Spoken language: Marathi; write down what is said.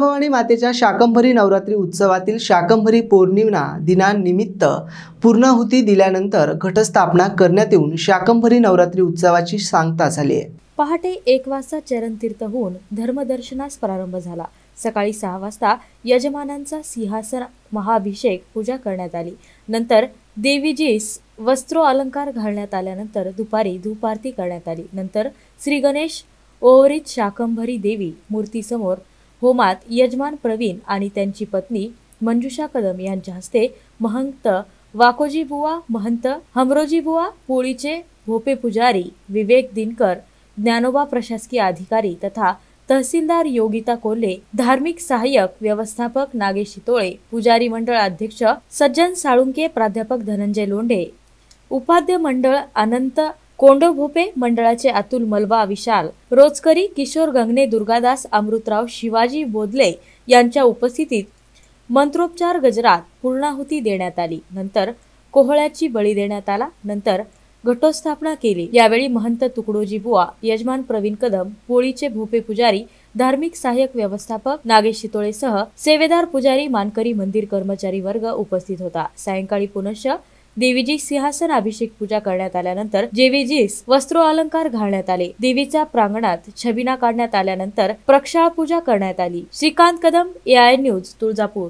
भवानी मातेच्या शाकंभरी नवरात्री उत्सवातील शाकंभरी पौर्णिमा दिनानिमित्त पूर्णाहुती दिल्यानंतर घटस्थापना करण्यात येऊन शाकंभरी नवरात्री उत्सवाची सांगता झाली आहे. पहाटे एक वाजता चरणतीर्थ होऊन धर्मदर्शनास प्रारंभ झाला. सकाळी सहा वाजता यजमानांचा सिंहासन महाभिषेक पूजा करण्यात आली. नंतर देवीजीस वस्त्रो अलंकार घालण्यात आल्यानंतर दुपारी धूप आरती करण्यात आली. नंतर श्री गणेश ओवरीत शाकंभरी देवी मूर्तीसमोर होमात यजमान प्रवीण आणि त्यांची पत्नी मंजुषा कदम यांच्या हस्ते महंत वाकोजी बुवा महंत हमरोजी बुवा पोळीचे भोपे पुजारी विवेक दिनकर ज्ञानोबा प्रशासकीय अधिकारी तथा तहसीलदार योगिता कोल्हे धार्मिक सहाय्यक व्यवस्थापक नागेश शितोळे पुजारी मंडळ अध्यक्ष सज्जन साळुंके प्राध्यापक धनंजय लोंढे उपाध्य मंडळ अनंत कोंडभोपे मंडळाचे अतुल मलबा विशाल रोजकरी किशोर गंगणे दुर्गादास अमृतराव शिवाजी बोदले यांच्या उपस्थितीत मंत्रोपचार गजरात पूर्णाहुती देण्यात आली. नंतर कोहळ्याची बळी देण्यात आला. नंतर घटोस्थापना केली. यावेळी महंत तुकडोजी बुवा यजमान प्रवीण कदम पोळीचे भोपे पुजारी धार्मिक सहाय्यक व्यवस्थापक नागेश शितोळेसह सेवेदार पुजारी मानकरी मंदिर कर्मचारी वर्ग उपस्थित होता. सायंकाळी पुनश्च देवीजी सिंहासन अभिषेक पूजा करण्यात आल्यानंतर देवीजीस वस्त्रो अलंकार घालण्यात आले. देवीच्या प्रांगणात छबिना काढण्यात आल्यानंतर प्रक्षाळ पूजा करण्यात आली. Shrikant Kadam AI news Tuljapur.